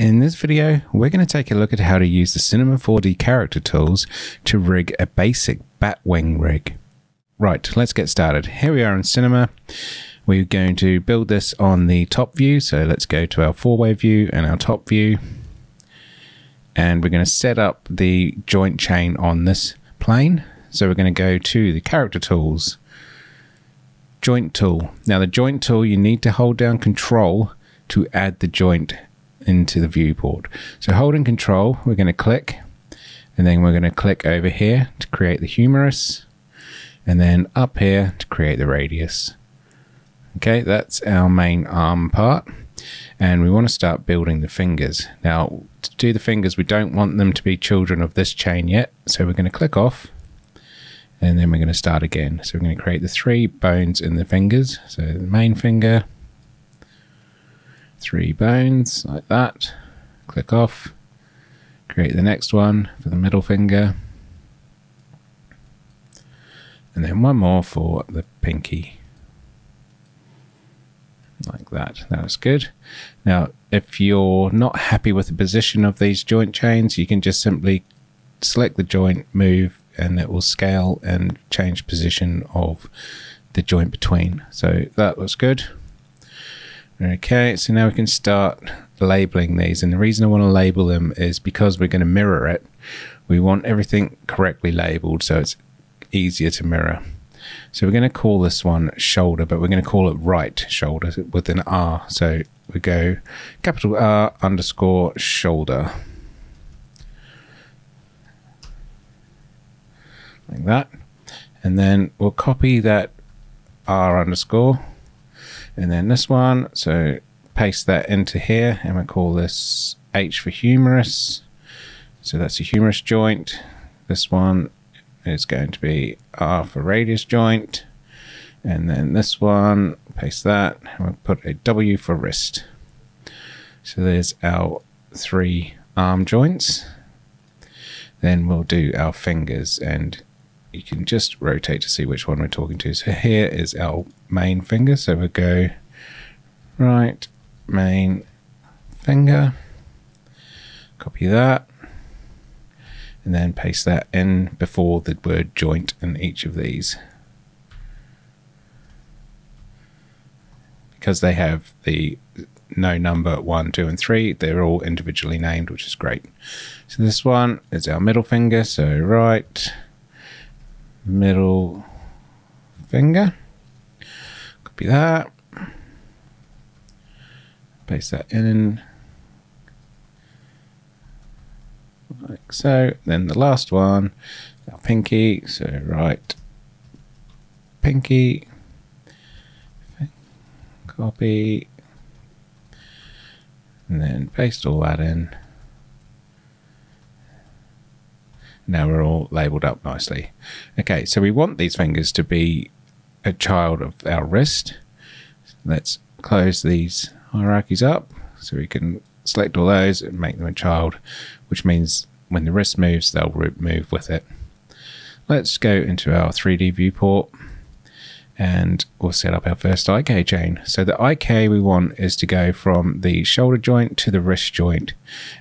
In this video, we're going to take a look at how to use the Cinema 4D character tools to rig a basic Batwing rig. Right, let's get started. Here we are in Cinema. We're going to build this on the top view. So let's go to our four-way view and our top view. And we're going to set up the joint chain on this plane. So we're going to go to the character tools, joint tool. Now the joint tool, you need to hold down control to add the joint into the viewport. So holding control, we're going to click and then we're going to click over here to create the humerus and then up here to create the radius. Okay, that's our main arm part and we want to start building the fingers. Now to do the fingers, we don't want them to be children of this chain yet. So we're going to click off and then we're going to start again. So we're going to create the three bones in the fingers. So the main finger, three bones like that. Click off. Create the next one for the middle finger. And then one more for the pinky. Like that. That's good. Now, if you're not happy with the position of these joint chains, you can just simply select the joint, move, and it will scale and change position of the joint between. So that looks good. Okay, so now we can start labeling these. And the reason I want to label them is because we're going to mirror it. We want everything correctly labeled so it's easier to mirror. So we're going to call this one shoulder, but we're going to call it right shoulder with an R. So we go capital R underscore shoulder. Like that. And then we'll copy that R underscore and then this one. So paste that into here and we call this H for humerus so that's a humerus joint. This one is going to be R for radius joint. And then this one paste that and we'll put a W for wrist. So there's our three arm joints. Then we'll do our fingers and you can just rotate to see which one we're talking to. So here is our main finger. So we go right, main finger, copy that, and then paste that in before the word joint in each of these. Because they have the no number one, two, and three, they're all individually named, which is great. So this one is our middle finger. So right, middle finger. Copy that. Paste that in. Like so. Then the last one, our pinky. So right, pinky. Copy. And then paste all that in. Now we're all labeled up nicely. Okay, so we want these fingers to be a child of our wrist. Let's close these hierarchies up so we can select all those and make them a child, which means when the wrist moves, they'll move with it. Let's go into our 3D viewport and we'll set up our first IK chain. So the IK we want is to go from the shoulder joint to the wrist joint,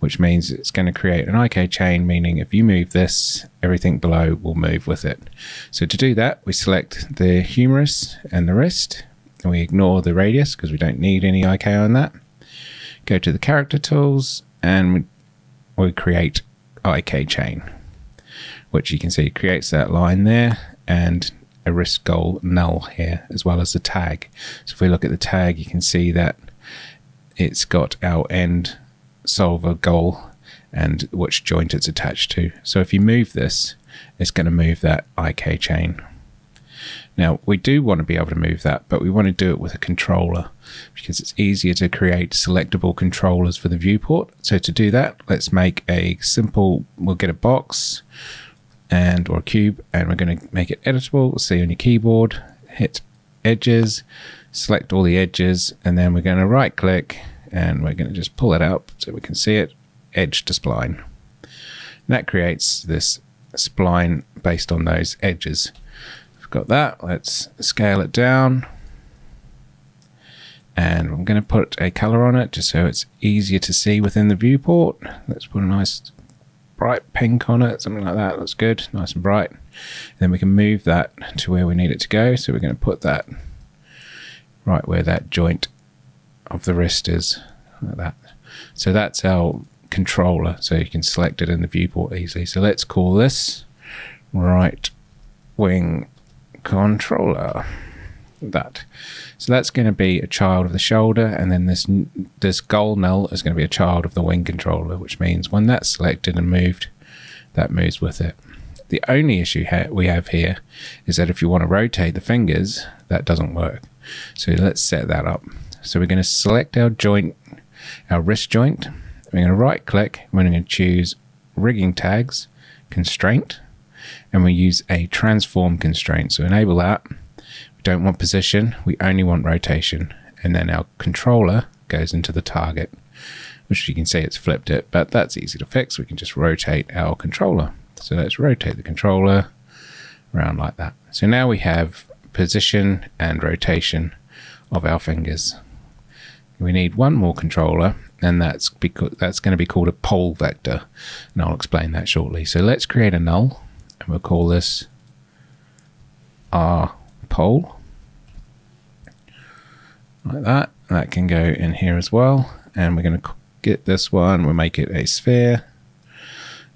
which means it's going to create an IK chain, meaning if you move this, everything below will move with it. So to do that, we select the humerus and the wrist, and we ignore the radius because we don't need any IK on that. Go to the character tools and we create IK chain, which you can see creates that line there and a wrist goal null here as well as the tag. So if we look at the tag, you can see that it's got our end solver goal and which joint it's attached to. So if you move this, it's going to move that IK chain. Now we do want to be able to move that, but we want to do it with a controller because it's easier to create selectable controllers for the viewport. So to do that, let's make a simple, we'll get a box, and or a cube and we're going to make it editable. C on your keyboard hit edges select all the edges and then we're going to right click and we're going to just pull it out so we can see it. Edge to spline. And that creates this spline based on those edges. We've got that. Let's scale it down. And I'm going to put a color on it just so it's easier to see within the viewport. Let's put a nice bright pink on it, something like that. Looks good, nice and bright. Then we can move that to where we need it to go. So we're going to put that right where that joint of the wrist is, like that. So that's our controller. So you can select it in the viewport easily. So let's call this right wing controller. That. So that's going to be a child of the shoulder, and then this this goal null is going to be a child of the wing controller, which means when that's selected and moved, that moves with it. The only issue ha we have here is that if you want to rotate the fingers, that doesn't work. So let's set that up. So we're going to select our joint, our wrist joint. We're going to right click. We're going to choose rigging tags, constraint, and we use a transform constraint. So enable that. Don't want position. We only want rotation. And then our controller goes into the target, which you can see it's flipped it, but that's easy to fix. We can just rotate our controller. So let's rotate the controller around like that. So now we have position and rotation of our fingers. We need one more controller and that's because that's going to be called a pole vector and I'll explain that shortly. So let's create a null and we'll call this our pole. Like that. That can go in here as well. And we're going to get this one, we'll make it a sphere.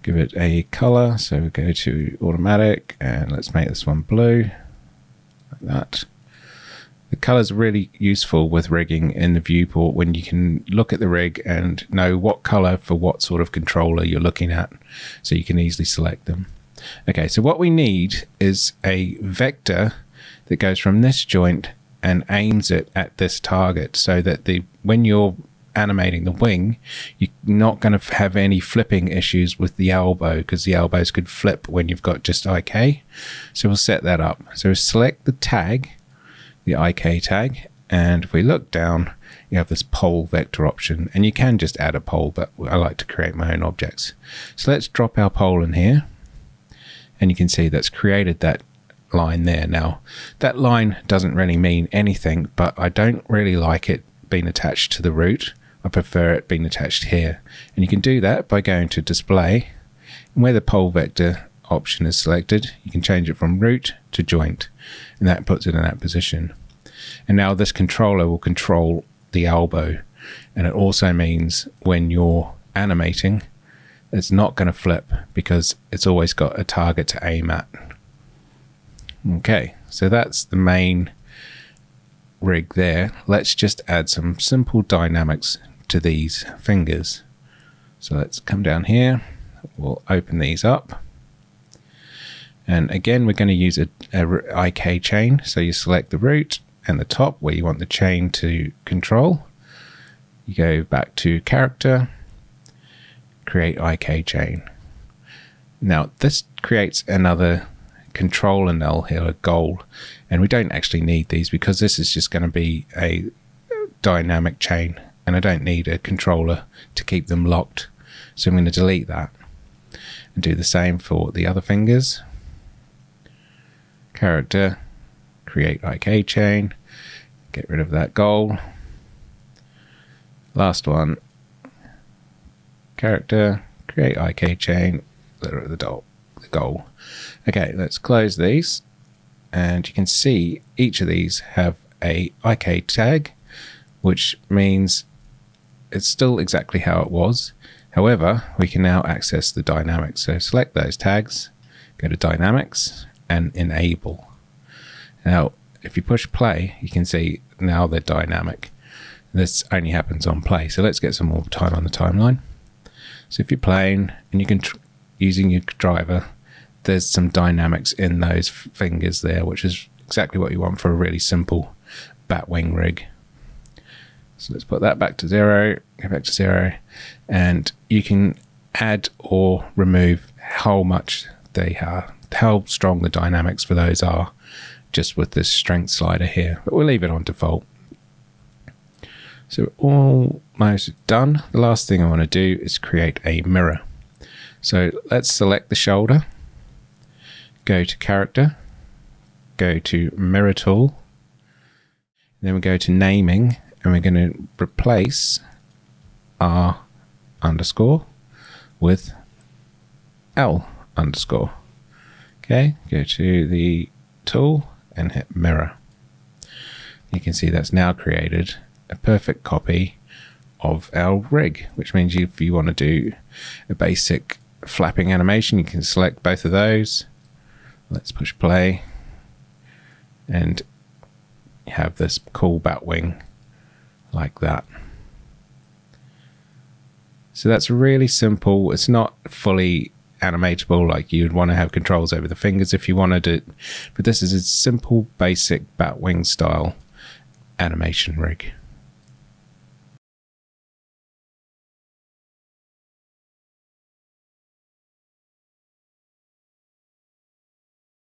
Give it a color. So we go to automatic and let's make this one blue. Like that. The color is really useful with rigging in the viewport when you can look at the rig and know what color for what sort of controller you're looking at. So you can easily select them. Okay, so what we need is a vector that goes from this joint and aims it at this target so that the when you're animating the wing, you're not going to have any flipping issues with the elbow because the elbows could flip when you've got just IK. So we'll set that up. So we select the tag the IK tag. And if we look down, you have this pole vector option and you can just add a pole, but I like to create my own objects. So let's drop our pole in here and you can see that's created that line there. Now that line doesn't really mean anything, but I don't really like it being attached to the root. I prefer it being attached here. And you can do that by going to display and where the pole vector option is selected, you can change it from root to joint, and that puts it in that position. And now this controller will control the elbow, and it also means when you're animating, it's not going to flip because it's always got a target to aim at. Okay, so that's the main rig there. Let's just add some simple dynamics to these fingers. So let's come down here. We'll open these up. And again, we're going to use a, a IK chain. So you select the root and the top where you want the chain to control. You go back to character, create IK chain. Now this creates another controller null here, a goal, and we don't actually need these because this is just going to be a dynamic chain and I don't need a controller to keep them locked. So I'm going to delete that and do the same for the other fingers character, create IK chain, get rid of that goal. Last one, character, create IK chain, rid of the, do- the goal. Okay, let's close these. And you can see each of these have a IK tag, which means it's still exactly how it was. However, we can now access the dynamics. So select those tags, go to dynamics, and enable. Now, if you push play, you can see now they're dynamic. This only happens on play. So let's get some more time on the timeline. So if you're playing and you can, using your driver, there's some dynamics in those fingers there, which is exactly what you want for a really simple batwing rig. So let's put that back to zero, go back to zero, and you can add or remove how much they are how strong the dynamics for those are just with this strength slider here, but we'll leave it on default. So almost done. The last thing I want to do is create a mirror. So let's select the shoulder, go to character, go to mirror tool, then we go to naming and we're going to replace R underscore with L underscore. Okay, go to the tool and hit mirror. You can see that's now created a perfect copy of our rig, which means if you want to do a basic flapping animation, you can select both of those. Let's push play and have this cool bat wing like that. So that's really simple. It's not fully animatable like you'd want to have controls over the fingers if you wanted it, but this is a simple, basic Batwing style animation rig.